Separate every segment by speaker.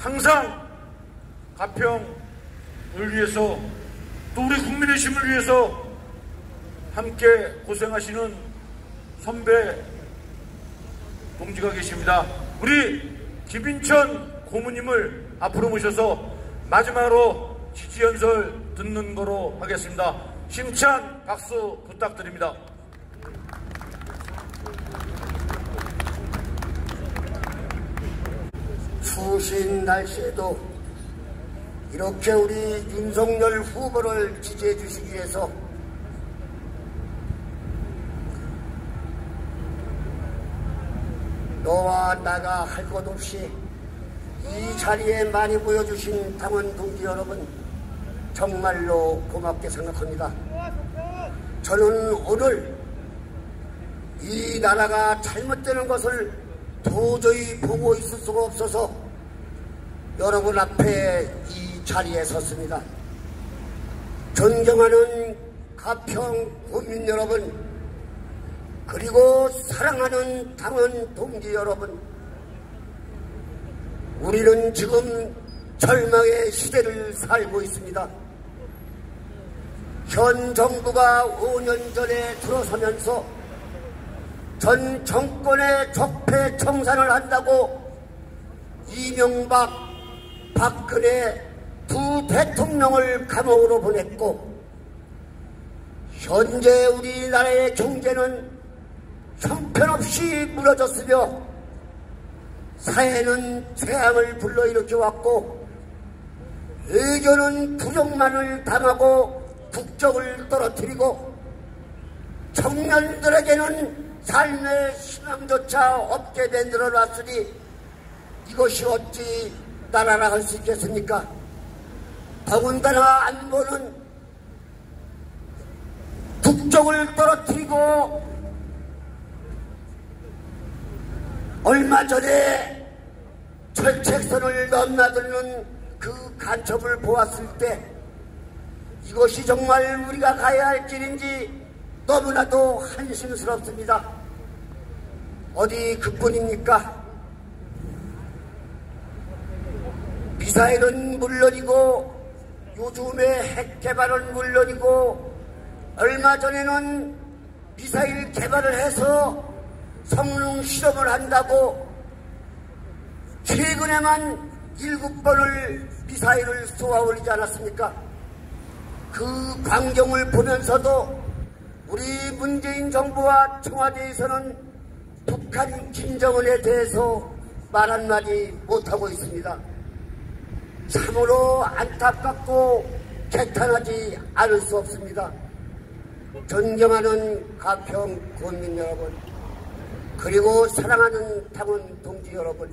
Speaker 1: 항상 가평을 위해서 또 우리 국민의 힘을 위해서 함께 고생하시는 선배 동지가 계십니다. 우리 김인천 고모님을 앞으로 모셔서 마지막으로 지지연설 듣는 거로 하겠습니다. 심찬 박수 부탁드립니다.
Speaker 2: 추신 날씨에도 이렇게 우리 윤석열 후보를 지지해 주시기 위해서 너와 나가 할 것 없이 이 자리에 많이 모여주신 당원 동지 여러분 정말로 고맙게 생각합니다. 저는 오늘 이 나라가 잘못되는 것을 도저히 보고 있을 수가 없어서 여러분 앞에 이 자리에 섰습니다. 존경하는 가평 국민 여러분, 그리고 사랑하는 당원 동지 여러분, 우리는 지금 절망의 시대를 살고 있습니다. 현 정부가 5년 전에 들어서면서 전 정권의 적폐 청산을 한다고 이명박, 박근혜 두 대통령을 감옥으로 보냈고 현재 우리나라의 경제는 형편없이 무너졌으며 사회는 재앙을 불러일으켜 왔고 외교는 부정만을 당하고 국적을 떨어뜨리고 청년들에게는 삶의 희망조차 없게 만들어 놨으니 이것이 어찌 나라라 할 수 있겠습니까? 더군다나 안보는 국적을 떨어뜨리고 얼마 전에 철책선을 넘나드는 그 간첩을 보았을 때 이것이 정말 우리가 가야 할 길인지 너무나도 한심스럽습니다. 어디 그뿐입니까? 미사일은 물론이고 요즘의 핵 개발은 물론이고 얼마 전에는 미사일 개발을 해서 성능 실험을 한다고 최근에만 일곱 번을 미사일을 쏘아 올리지 않았습니까? 그 광경을 보면서도 우리 문재인 정부와 청와대에서는 북한 김정은에 대해서 말 한마디 못하고 있습니다. 참으로 안타깝고 개탄하지 않을 수 없습니다. 존경하는 가평 국민 여러분, 그리고 사랑하는 당원 동지 여러분,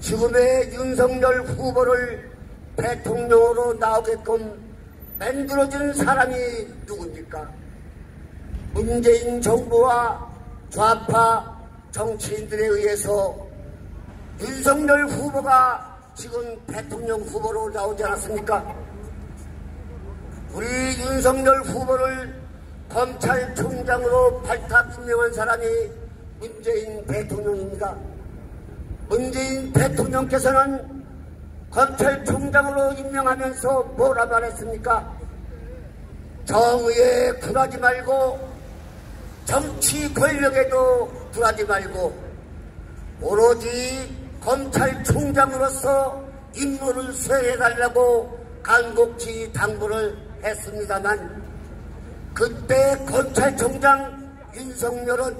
Speaker 2: 지금의 윤석열 후보를 대통령으로 나오게끔 만들어준 사람이 누굽니까? 문재인 정부와 좌파 정치인들에 의해서 윤석열 후보가 지금 대통령 후보로 나오지 않았습니까? 우리 윤석열 후보를 검찰총장으로 발탁 임명한 사람이 문재인 대통령입니다. 문재인 대통령께서는 검찰총장으로 임명하면서 뭐라 말했습니까? 정의에 굴하지 말고 정치 권력에도 굴하지 말고 오로지 검찰총장으로서 임무를 수행해달라고 간곡히 당부를 했습니다만 그때 검찰총장 윤석열은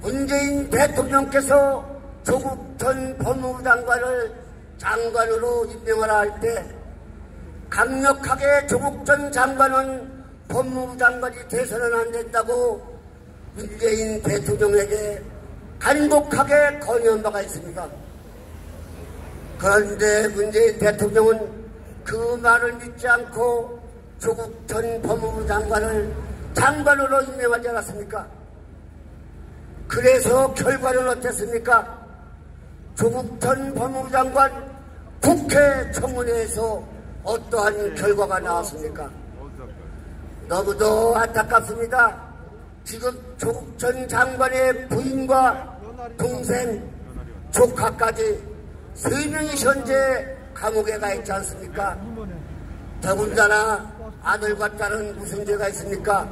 Speaker 2: 문재인 대통령께서 조국 전 법무부 장관을 장관으로 임명하라 할 때 강력하게 조국 전 장관은 법무부 장관이 돼서는 안 된다고 문재인 대통령에게 간곡하게 건의한 바가 있습니다. 그런데 문재인 대통령은 그 말을 믿지 않고 조국 전 법무부 장관을 장관으로 임명하지 않았습니까? 그래서 결과는 어땠습니까? 조국 전 법무부 장관 국회 청문회에서 어떠한 결과가 나왔습니까? 너무도 안타깝습니다. 지금 조국 전 장관의 부인과 동생, 조카까지 세 명이 현재 감옥에 가 있지 않습니까? 더군다나 아들과 딸은 무슨 죄가 있습니까?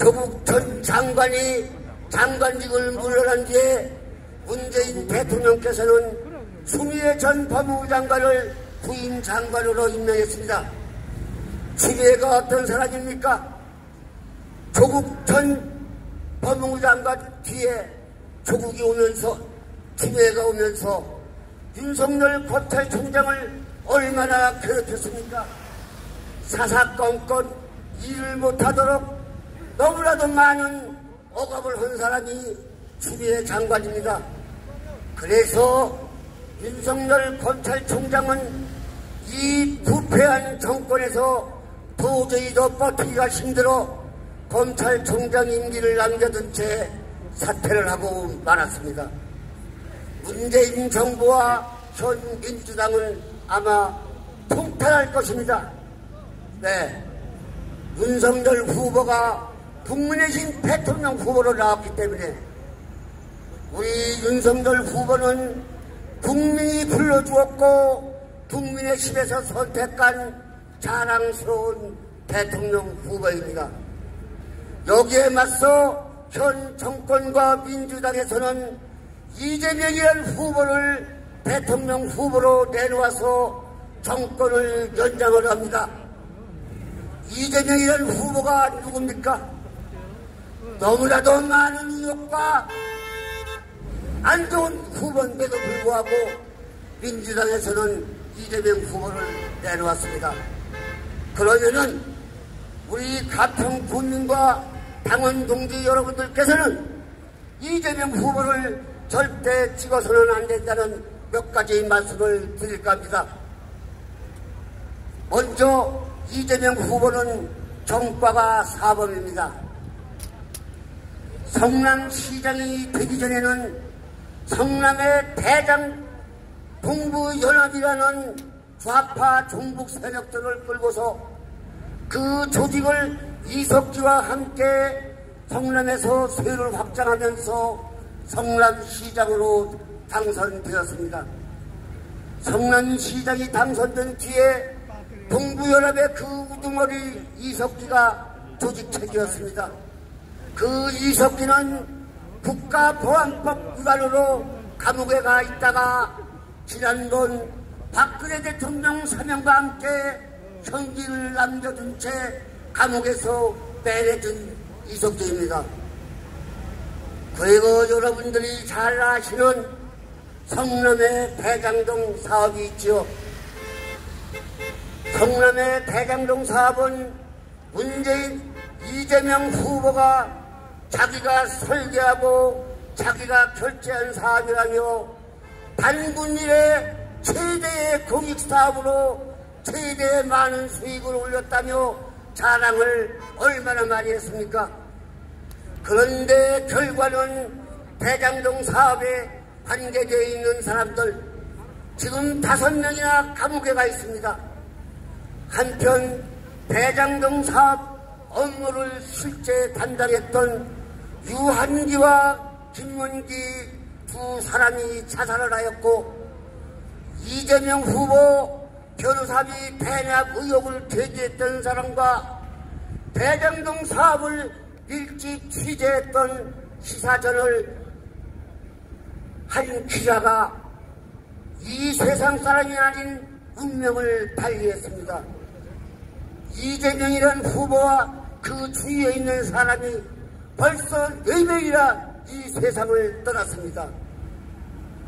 Speaker 2: 조국 전 장관이 장관직을 물러난 뒤에 문재인 대통령께서는 추미애 전 법무부 장관을 부임 장관으로 임명했습니다. 추미애가 어떤 사람입니까? 조국 전 법무부 장관 뒤에 조국이 오면서 추미애가 오면서 윤석열 검찰총장을 얼마나 괴롭혔습니까? 사사건건 일을 못하도록 너무나도 많은 억압을 한 사람이 추미애 장관입니다. 그래서 윤석열 검찰총장은 이 부패한 정권에서 도저히 더 버티기가 힘들어 검찰총장 임기를 남겨둔 채 사퇴를 하고 말았습니다. 문재인 정부와 현 민주당은 아마 통탄할 것입니다. 네. 윤석열 후보가 국민의힘 대통령 후보로 나왔기 때문에 우리 윤석열 후보는 국민이 불러주었고 국민의힘에서 선택한 자랑스러운 대통령 후보입니다. 여기에 맞서 현 정권과 민주당에서는 이재명이라는 후보를 대통령 후보로 내놓아서 정권을 연장을 합니다. 이재명이라는 후보가 누굽니까? 너무나도 많은 의혹과 안 좋은 후보인데도 불구하고 민주당에서는 이재명 후보를 내놓았습니다. 그러면은 우리 가평 국민과 당원 동지 여러분들께서는 이재명 후보를 절대 찍어서는 안 된다는 몇 가지 말씀을 드릴까 합니다. 먼저 이재명 후보는 정과가 사범입니다. 성남시장이 되기 전에는 성남의 대장 동부연합이라는 좌파 종북 세력들을 끌고서 그 조직을 이석기와 함께 성남에서 세를 확장하면서 성남시장으로 당선되었습니다. 성남시장이 당선된 뒤에 동부연합의 그 우두머리 이석기가 조직책이었습니다. 그 이석기는 국가보안법 위반으로 감옥에 가 있다가 지난번 박근혜 대통령 사명과 함께 형기를 남겨둔 채 감옥에서 빼내준 이석기입니다. 그리고 여러분들이 잘 아시는 성남의 대장동 사업이 있죠. 성남의 대장동 사업은 문재인 이재명 후보가 자기가 설계하고 자기가 결제한 사업이라며 단군 일에 최대의 공익 사업으로 최대의 많은 수익을 올렸다며 자랑을 얼마나 많이 했습니까? 그런데 결과는 대장동 사업에 관계되어 있는 사람들 지금 다섯 명이나 감옥에 가 있습니다. 한편 대장동 사업 업무를 실제 담당했던 유한기와 김문기 두 사람이 자살을 하였고 이재명 후보 변호사비 대납 의혹을 제기했던 사람과 대장동 사업을 일찍 취재했던 시사전을 한 기자가 이 세상 사람이 아닌 운명을 달리했습니다. 이재명이라는 후보와 그 주위에 있는 사람이 벌써 4명이나 이 세상을 떠났습니다.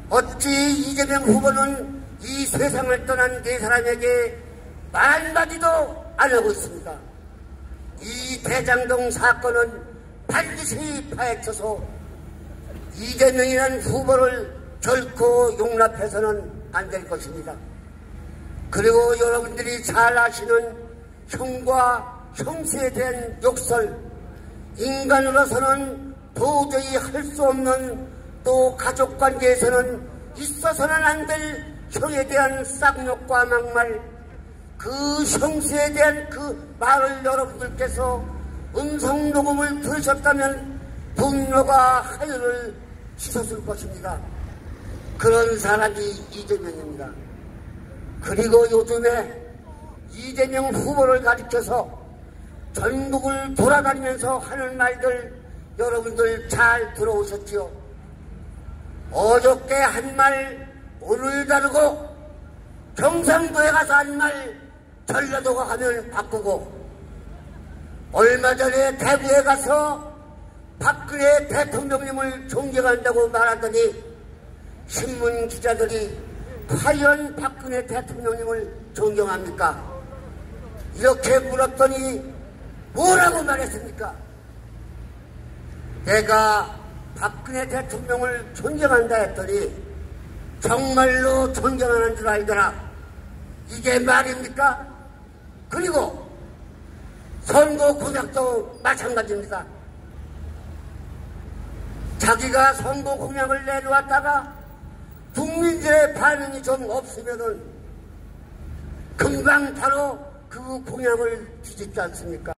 Speaker 2: 어찌 이재명 후보는 이 세상을 떠난 네 사람에게 말 한마디도 안 하고 있습니다. 이 대장동 사건은 반드시 파헤쳐서 이재명이라는 후보를 결코 용납해서는 안 될 것입니다. 그리고 여러분들이 잘 아시는 형과 형수에 대한 욕설, 인간으로서는 도저히 할 수 없는 또 가족 관계에서는 있어서는 안 될 형에 대한 쌍욕과 막말, 그 형수에 대한 그 말을 여러분들께서 음성 녹음을 들으셨다면 분노가 하늘을 치솟을 것입니다. 그런 사람이 이재명입니다. 그리고 요즘에 이재명 후보를 가리켜서 전국을 돌아다니면서 하는 말들 여러분들 잘 들어오셨지요? 어저께 한 말 오늘 다르고 경상도에 가서 한 말 전라도가 가면 바꾸고 얼마 전에 대구에 가서 박근혜 대통령님을 존경한다고 말하더니 신문 기자들이 과연 박근혜 대통령님을 존경합니까? 이렇게 물었더니 뭐라고 말했습니까? 내가 박근혜 대통령을 존경한다 했더니 정말로 존경하는 줄 알더라. 이게 말입니까? 그리고 선거 공약도 마찬가지입니다. 자기가 선거 공약을 내놓았다가 국민들의 반응이 좀 없으면은 금방 바로 그 공약을 뒤집지 않습니까?